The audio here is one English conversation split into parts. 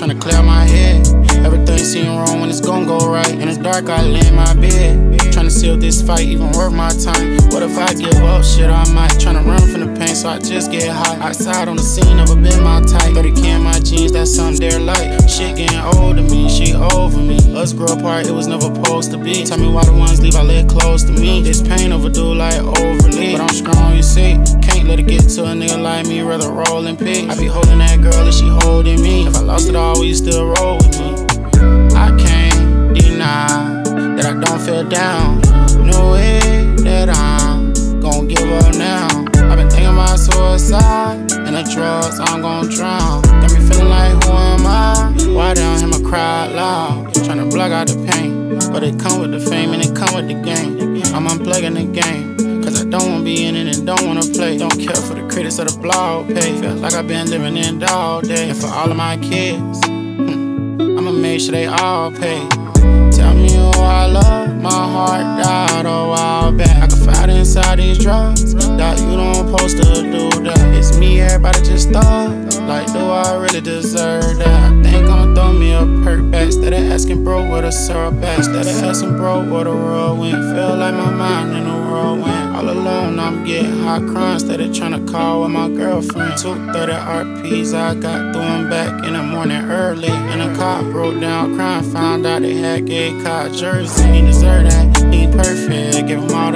trying to clear my head. Everything seem wrong when it's gon' go right. In it's dark, I lay in my bed. Trying to if this fight even worth my time. What if I give up? Shit, I might. Trying to run from the pain, so I just get high. Outside on the scene, never been my type. 30 can my jeans, that's something they're like. Shit getting old to me, she over me. Us grow apart, it was never supposed to be. Tell me why the ones leave, I let close to me. This pain overdue like overly. But I'm strong, you see. Can't let it get to a nigga like me, rather roll and pick. I be holding that girl and she holding me. I'm the game. Cause I don't wanna be in it and don't wanna play. Don't care for the critics of the blog pay. Feel like I've been living in all day. And for all of my kids, hmm, I'ma make sure they all pay. Tell me who I love, my heart died a while back. I can fight inside these drugs, that you don't supposed to do that. It's me, everybody just thought, like, do I really deserve that? A perk back, asking bro what a syrup at. Of asking bro what a world went, feel like my mind in a whirlwind. All alone, I'm getting high crying of trying to call with my girlfriend. 230 RPs, I got thrown back in the morning early. And a cop broke down crying, found out they had gay car jersey. He deserve that, he perfect. Give him all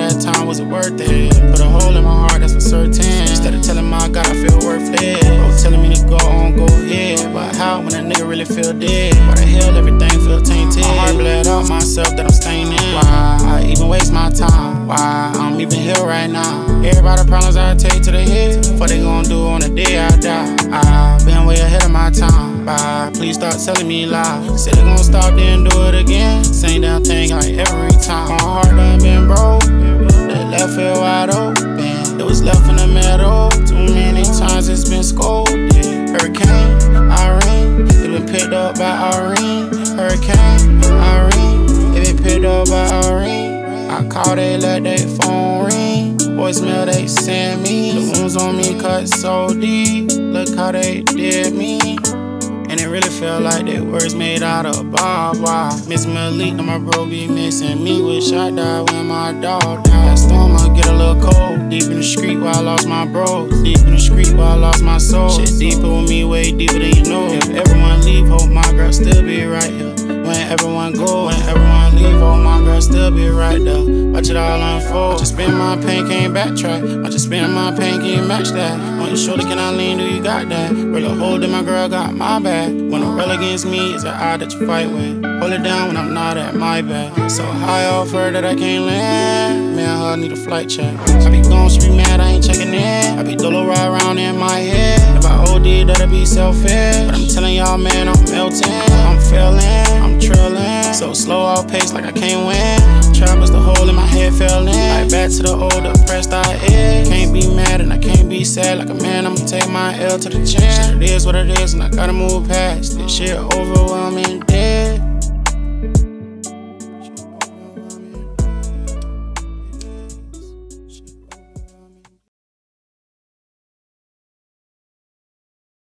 when a nigga really feel dead? Why the hell everything feel tainted? My heart bled out myself that I'm staining. Why I even waste my time? Why I'm even here right now? Everybody problems I take to the head. What they gon' do on the day I die? I've been way ahead of my time. Bye. Please start telling me lies. Said they gon' stop, then do it again. Same damn thing like every time. My heart done been broke. Call, they let they phone ring. Voicemail they send me. The wounds on me cut so deep. Look how they did me. And it really felt like they words made out of barbed wire. Miss Malik and my bro be missing me. Wish I died when my dog died. Storm, I get a little cold. Deep in the street where I lost my bros. Deep in the street where I lost my soul. Shit deeper with me, way deeper than you know. If everyone leave, hope my girl still be right here. When everyone go, when everyone leave, hope my girl still be right there. Watch it all unfold. Just spend my pain, can't backtrack. I just spend my pain, can't match that. On your shoulder, can I lean? Do you got that? Really hold it, my girl got my back. When a rail against me, it's an eye that you fight with. Hold it down when I'm not at my back. So high off her that I can't land. Man, I need a flight check. I be gone, she be mad, I ain't checking in. I be dolo right around in my head. If I OD, that'll be selfish. But I'm telling y'all, man, I'm melting. I'm feeling, I'm trailing. So slow off pace like I can't win. Trap the hole in my head fell in. Like back to the old depressed I is. Can't be mad and I can't be sad. Like a man, I'ma take my L to the chin. Shit, it is what it is, and I gotta move past this shit overwhelming dead.